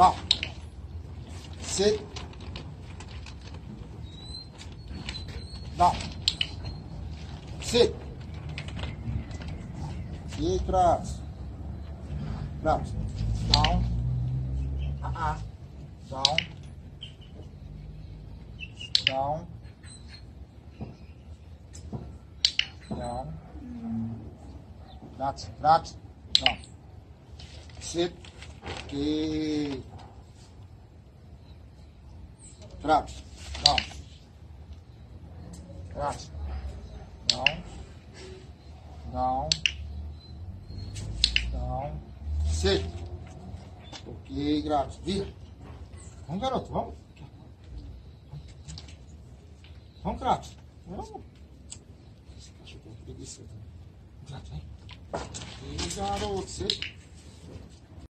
Down. Sit. Down. Sit. E atrás. Atrás. Down. Uh-uh. Down. Down. Down. That's, that's, down. Sit. Okay. Traps. Down. Traps. Down. Down. Down. Sit. Ok, graças. Vira. Vamos, garoto, vamos. Vamos, Crato. Vamos. Esse cachorro é preguiçoso. Crato, vem. E garoto, sit.